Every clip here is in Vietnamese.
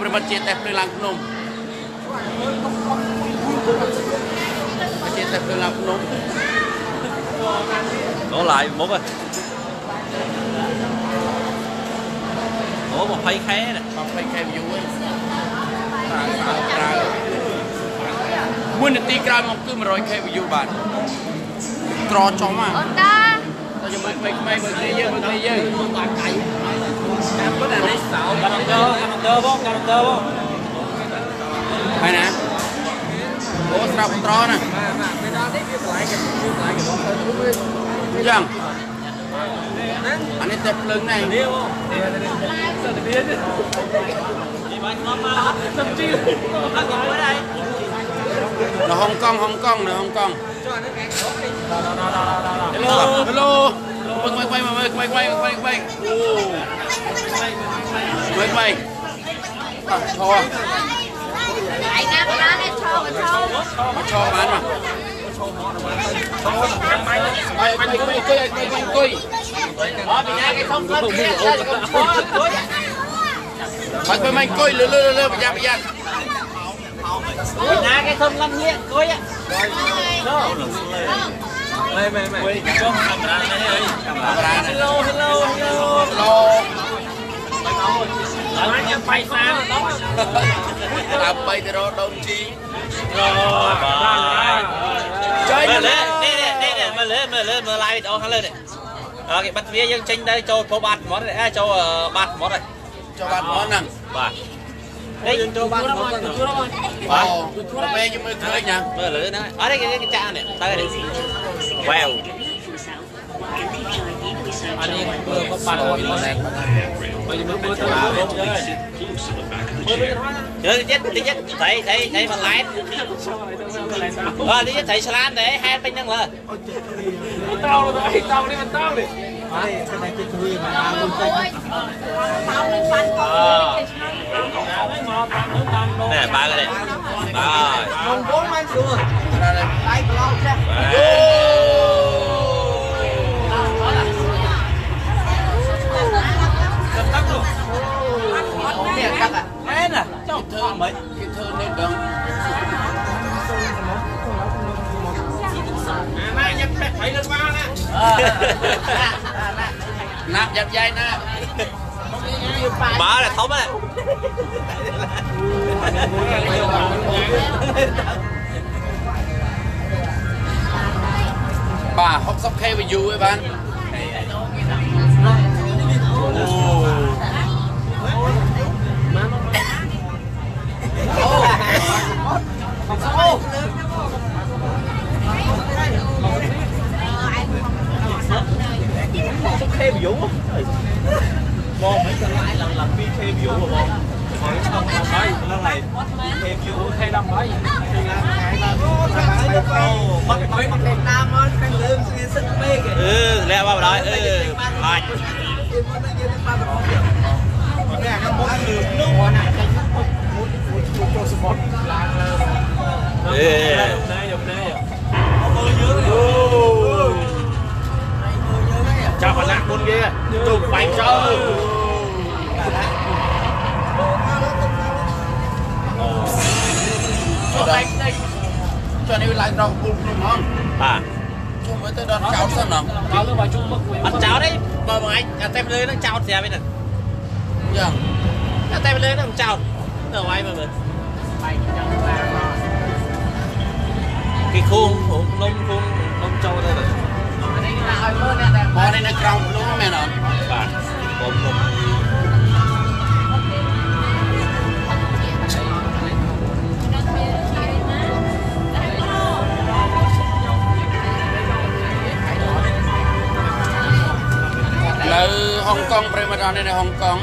ប្រិមិត្តជាតេះភ្លើងឡើងភ្នំជាតេះភ្លើងឡើងភ្នំដល់ឡាយមុខហ៎អូ20ខែណា20ខែ view ហ្នឹងប្រើប្រើមួយនាទីក្រោយមកគឺ 100k view បាទត្រចំហ៎អូនតាតែយើងមើលក្មេងៗមើលគ្នាយើងមើលគ្នាយើងបាទកាយតាមពិតអានេះសោបងយក này xạo cam đơ cam đơ không cam đơ không ហើយណាអូស្រាប់ត្រណាអញ្ចឹងអានេះតែភ្លើងណែ đi không đi bán ngon mà tâm chi ăn gì mới đây នៅហុងកុងហុងកុងនៅហុងកុង hello ហេឡូ Ờ, bằng cho mà cho bán mà mày mày mày. Mày mày mày mày mày đó mình nghe cái không có cái ra thì không có cuối mày mày mày coi lơ lơ lơ bây giờ bây giờ mình nghe cái không lăn nhẹ coi á mày mày mày cho camera này camera này hello. Hello. Hello hello ហើយខ្ញុំបៃសាដើម្បីទៅរកដូនជីអូចៃមើលនេះនេះនេះមើលមើលមើល live វីដេអូខាងលើនេះអូគេបាត់ទ្វាយើងចេញទៅចូលពោបាត់ហ្មត់ហ៎ចូលបាត់ហ្មត់ហ៎ចូលបាត់ហ្មត់ហ្នឹងបាទនេះយើងចូលបាត់ហ្មត់ហ្នឹងបាទពេលយើងមើលឃើញណាមើលលើហ្នឹងអត់គេចាក់នេះទៅនេះវ៉ាវ อันนี้เบอร์ก็ปั่นแล้วแรงไปมือมือตลาดลงเลยมือมือตลาดเดี๋ยวเจ๊เจ๊ใส่ใส่ใส่มาไลฟ์เออเจ๊ใส่สลานเลยแฮนเป็นยังเลยเต้าเลยเต้านี่มันเต้าดิไม่ใช่จะคุยมาเอาเลยเต้าเลยปั่นก่อนนี่ปลาก็ได้ปลาลงโค้งมันสูงอะไรไปกลองใช่ mấy? Thơ lên đồng nạp dập dây nè. Má là thống á bà hóc sóc khe với du với bạn. Oh. View á Bon mấy cái lại lần lần khê view mà bon Hỏi xong là mấy lần này khê view thay đầm ấy Mất mấy mất Ừ, leo vào đó, ừ, rồi Ừ. đây dùng đây chào bạn lạc con kia tụt bánh sơ cho. Đây. cho nên lại bùn bùn không À, chung với tới đón cháu sao nào. Tao cứ vào chung mức anh cháu đấy, mời mọi anh, anh tem lên nó chào xe bên này. Dạ. Anh tem lên nó không chào. Ở ngoài mà mình Cái khuôn, khuôn, nông khuôn, nông châu đây rồi ឲ្យមើលអ្នកដែលបងនេះនៅក្រោមភ្នំមែនអត់បាទបងភ្នំនៅហុងកុងប្រិមត្តអននេះនៅហុងកុង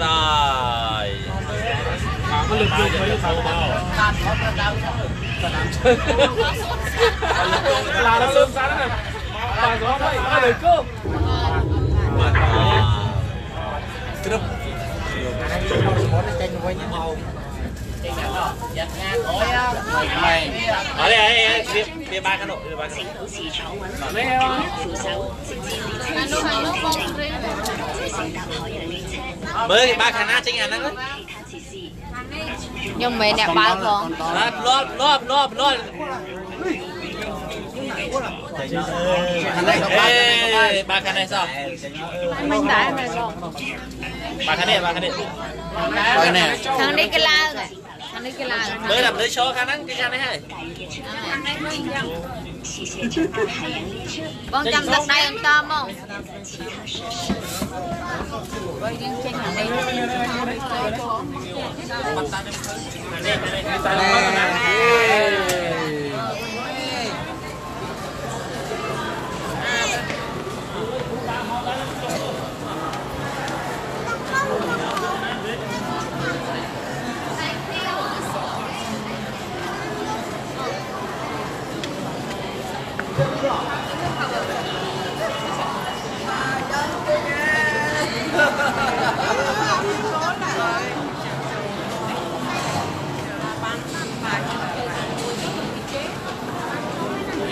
đây có lực lượng với lực lượng là nó lơm ra này và gió đây là lời cơ Trump ở đây đây đây bia bia ba cái độ bia ba cái độ đấy không មើលគេបើកខាងណាចេញអាហ្នឹងខ្ញុំមិនមែនអ្នកបើកផងលាប់លាប់លាប់លាប់បាខានេះសោះមិនដែរមិនបងបាខានេះបាខានេះខាងនេះគេឡើងហ៎ bữa làm lấy số khả năng cái ra đấy hả? Bọn chăm giặt đây em tôm không Nè.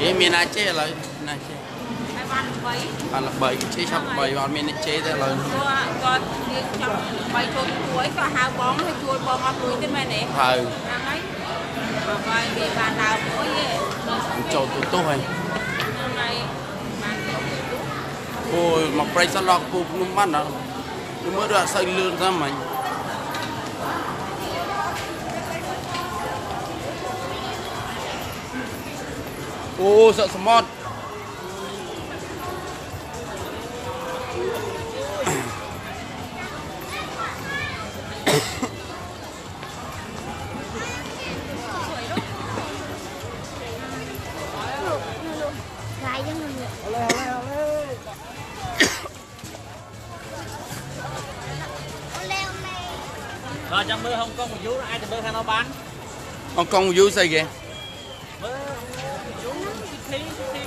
នេះមានអាចេឥឡូវណាចេបានល្បីបានល្បីជេឆាប់ល្បីអត់មានអ្នកជេទេឥឡូវគាត់និយាយចង់ល្បីចូលទួយក៏ហៅបងឲ្យជួលបងអត់លុយទេមែនទេហៅហ្នឹងហើយបងឲ្យវាបានដើមមួយទេចូលទូទុះហើយហ្នឹងហើយបានចូលទូទុះអូយមកប្រៃសិនដល់ពូភ្នំបានដល់មើលដល់អត់សូវលឿនទេមិញ Ô sợ giống như rồi trong mưa Hồng Kông một vú ai thì mưa khả năng bán? Ông công vui xây kìa. mưa vú thi thi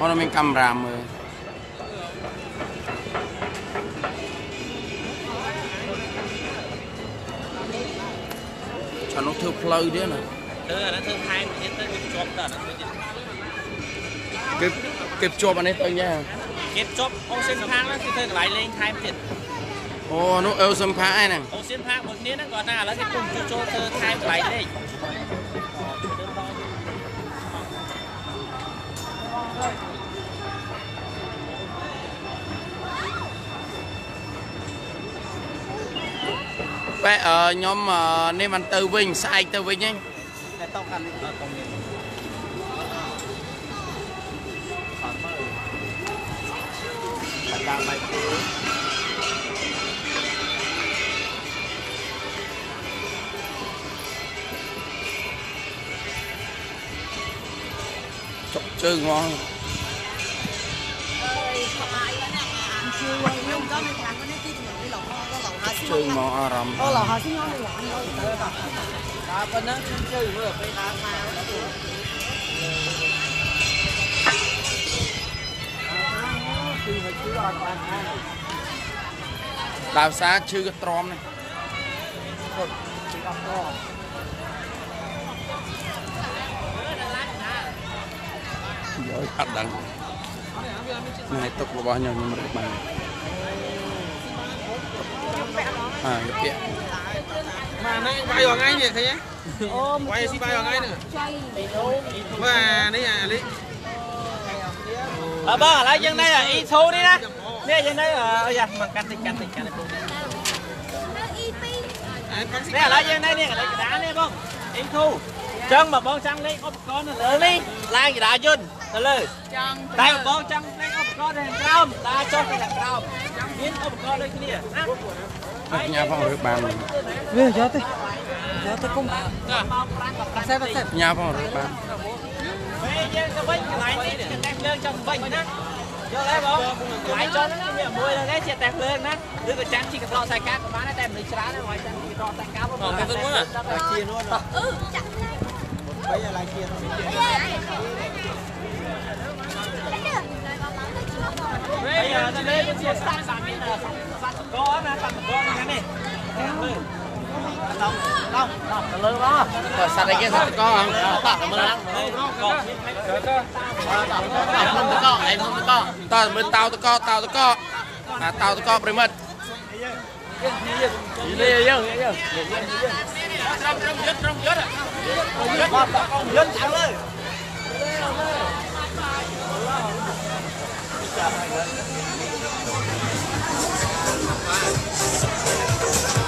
បងមានកាមេរ៉ាមើលឆ្នាំនោះធ្វើផ្លូវទៀតណាធ្វើអានេះធ្វើខែទៀតទៅវាជាប់ទៅអានេះទៀតគេគេភ្ជាប់អានេះទៅញ៉ាគេភ្ជាប់អូសិនផាងហ្នឹងគឺធ្វើកន្លែងលេងខែទៀតអូនោះអូសិនផាងហ្នឹងអូសិនផាងមួយគ្នាហ្នឹងគាត់ថាឥឡូវគេពុំជួចូលធ្វើខែកន្លែងលេង តែខ្ញុំនេះមិនទៅវិញស្អែកទៅវិញហ្នឹងតែតុកខាងនេះតុកនេះខាងមើលតែតាមបាយទៅចុកជើងហ្មងអើយខបាយណាអាជឿខ្ញុំដល់ខាង ជួយមកអារម្មណ៍អូឡោះហើយខ្ញុំឡើងទៅដល់ប៉ុណ្ណឹងខ្ញុំជួយមើលពេលដើរមកដើរសាឈឺក៏ទ្រាំនេះគាត់ជិះអត់ទ្រាំយកអត់ដឹងថ្ងៃទុករបស់ខ្ញុំខ្ញុំរកបាន à nhập viện. Mà nó bay vào ngay nhỉ thấy nhé quay si bay vào ngay nữa. và đấy à lý à ba ở lại chân đây là y số đi nè. Nè chân đây là ôi dạ mà cắt đi cắt đi cắt đi. Nè lại. chân đây nè ở lại đá nè bông y thu chân mà bông chân lấy ốp con là lớn đi. Lai gì đá chân nó lớn đây bông chân lấy ốp con này cao ta cho cái là cao biến ốp con đây kia nè. តាចុះទៅខាងក្រោមមានឧបករណ៍ដូចគ្នាណា ញ៉ាផងរើបាន វាយកទៅយកទៅគុំសេបសេប ញ៉ាផងរើបាន ពេលយើងទៅវិញកន្លែងនេះតែយើងចង់វិញណាយកដែរបងកន្លែងចុះហ្នឹងមានមួយហ្នឹងជាតែភ្លើងណាឬក៏ចាំជីកត្រកខ្សែកាក៏បានដែរតែមនុស្សច្រើនហ្នឹងហើយចាំជីកត្រកខ្សែកាបងទៅទៅណាជានោះ ừ chặt បីអាឡៃជា bây giờ ta lên chia sang sang bên là sắt có ទៅលើមកសាត់អីគេសាត់កោតោះមើលកោតោះមើលតកឯងមើលតកតោះមើលតោតកតោតកអាតោតកប្រិមិត្តនេះយើងយើងយើងយើងត្រឹមត្រឹមយត់ត្រឹមយត់យត់យត់ឡើងលើបាទ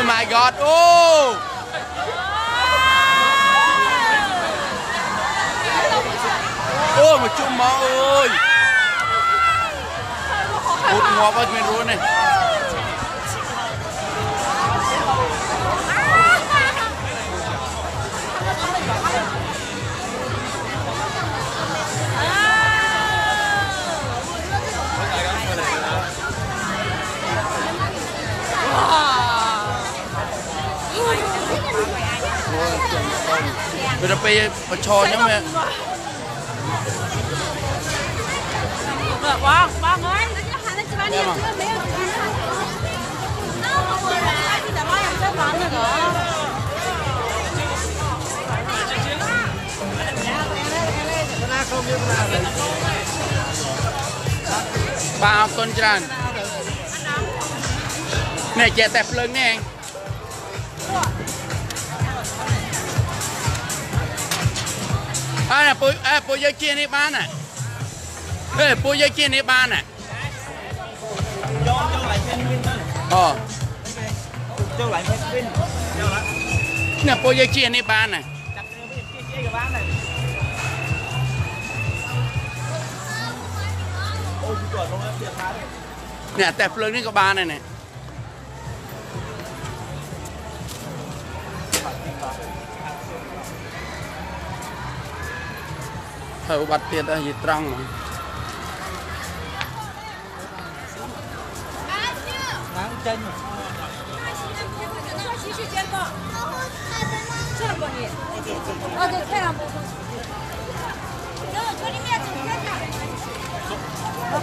អូ my god អូអូមកជុំមកអើយអូតងា ពេលទៅពេលបឆោអញ្ចឹងវាបងបងអើយបាទអរគុណច្រើននេះចេះតែភ្លើងនេះឯង បានអាពួកអេពួកយើងជានេះបានណាហេពួកយើងជានេះបានណាយកចូលឡើងពេញវិញអូចូលឡើងពេញវិញយកឡើងនេះពួកយើងជានេះបានណាចាប់គ្រឿងវាជាជាក៏បានដែរអូយគាត់ទៅទៀតបាននេះតែភ្លើងនេះក៏បានដែរណា ហើយបាត់ទៀតហើយយីត្រង់ហ្មង Nắng chân 哦，对，太阳不错。那我车里面怎么看？ អ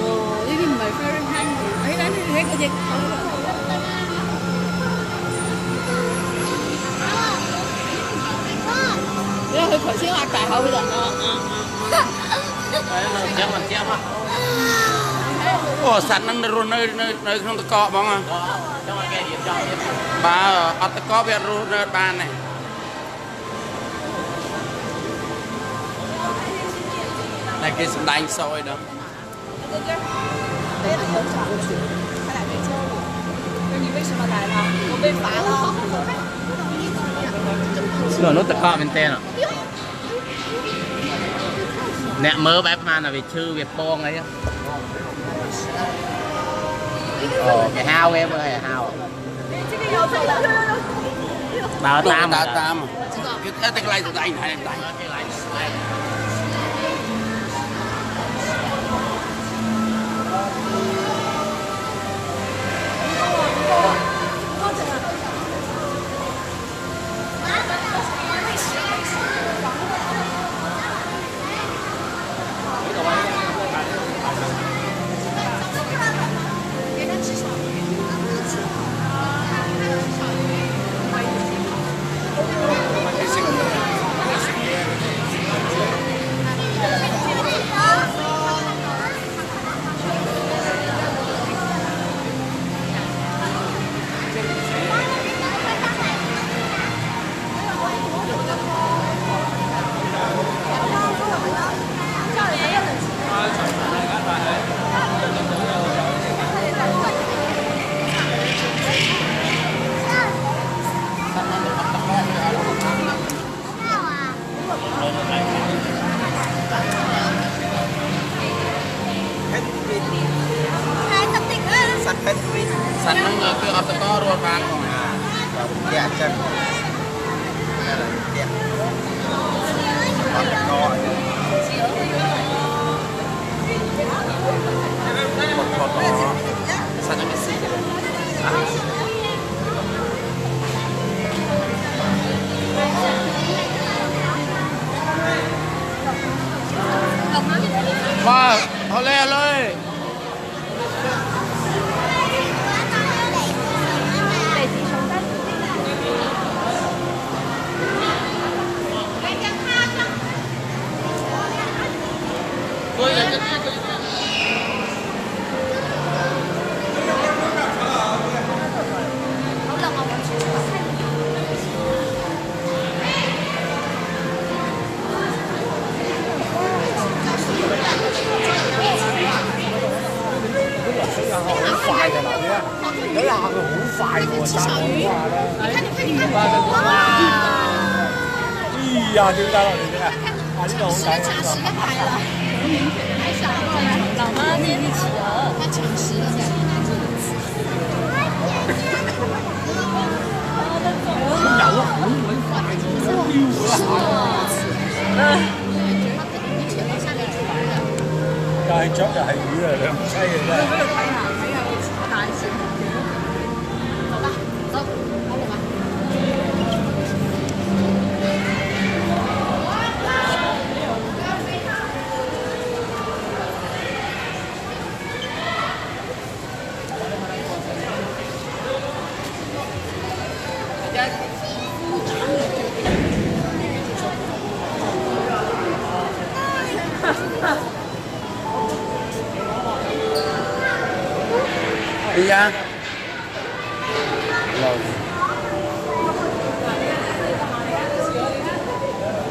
뭐 이게 말 표현 한 아니 나는 왜 그게 Rồi hồi khởi xíu mặt tại hậu bây giờ Đấy là chém mặt chém á Ủa, sẵn năng nơi rùn nơi nơi nơi không có cọ bóng à? Bà ở tất có biết rùn nơi bàn này. Này kia sẵn đánh sôi đó. 哥哥，没有有奖，他俩没教我。那你为什么来了？我被罚了。nó nó tật họ mình tên à? Nè mơ bếp mà là bị chư về con ấy ồ cái hao em ơi hao. Bảo tam bảo tam cái cái cái này tụi anh này này มาเขาแล่เลย 一起的。他抢食了，在那里。大作又係魚啊，兩雞啊真係。love.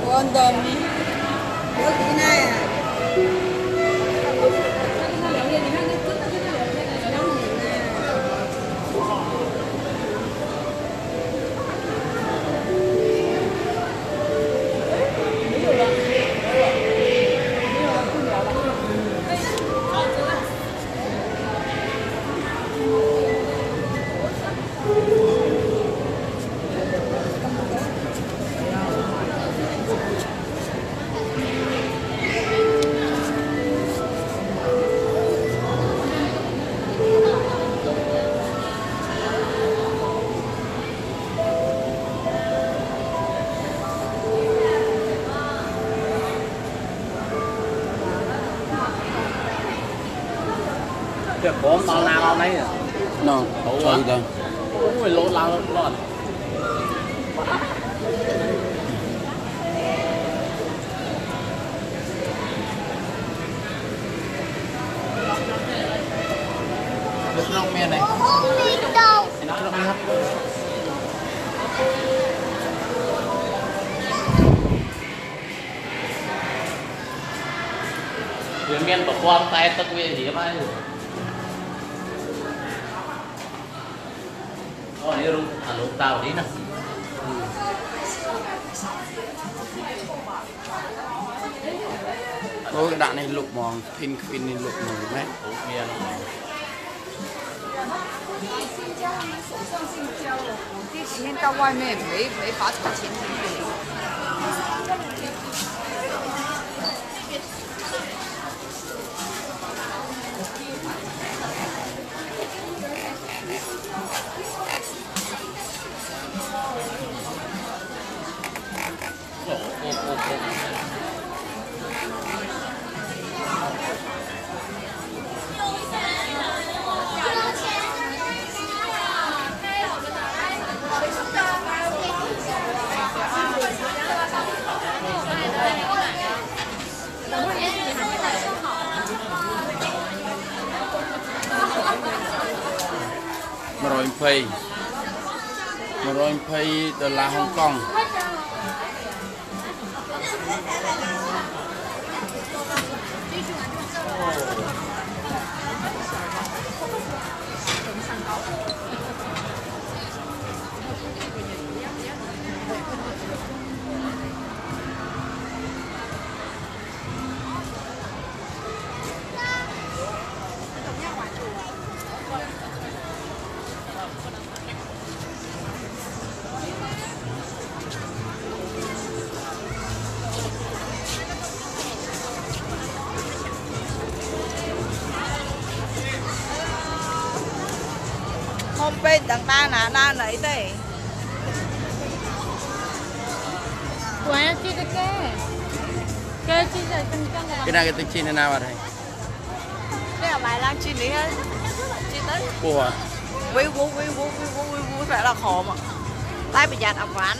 Wonder me. Look, có bao la bao đấy à? Nó trời ơi cũng phải lỗ lao lọt Được không miền này? Không biết đâu. Nó không miên bỏ qua tay tất nguyên gì mà đi rung, à lúc tao đi nè Ôi cái đạn này lục mòn pin pin này lục mòn đấy Ủa, miên Hiện tại ngoài面没没法炒钱进 120 120ដុល្លារហុងកុង Không biết đằng ta là na nấy đây. Quán chi được kê. Kê chi rồi cân cân cái này cái tiếng chi này nào vào đây Cái là bài lan chi đi hết. Chi tới. của Quý vú quý vú quý vú quý vú phải là khổ mà. Tay bị giặt ẩm ván.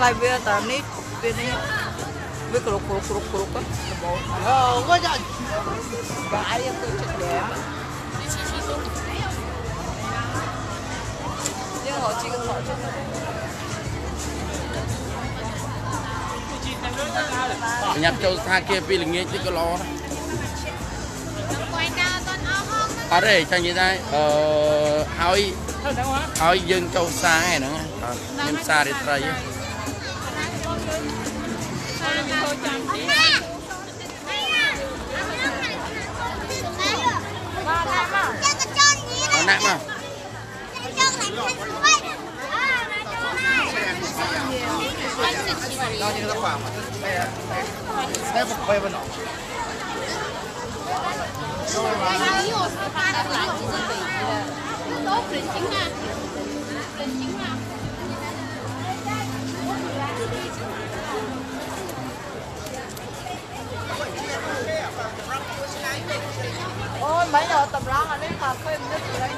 Lại bây giờ ní bây ní. Bây cục cục cục cục á. Ờ, có. Cái em tôi chụp đẹp. Nhưng họ cho nhập châu tha kia pi là nghe chứ có lo đó. À, đây chẳng như thế ờ hỏi hỏi dân châu xa này nữa. Ờ, Nhưng xa đi Đây Ôi mấy giờ tầm lăng ở đây cà phê mình được lấy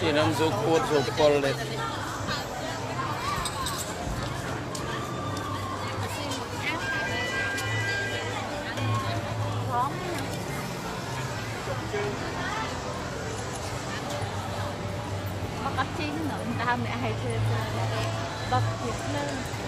chỉ nằm dù cột dù cột lên. Mẹ hay chơi bật thiệt lên.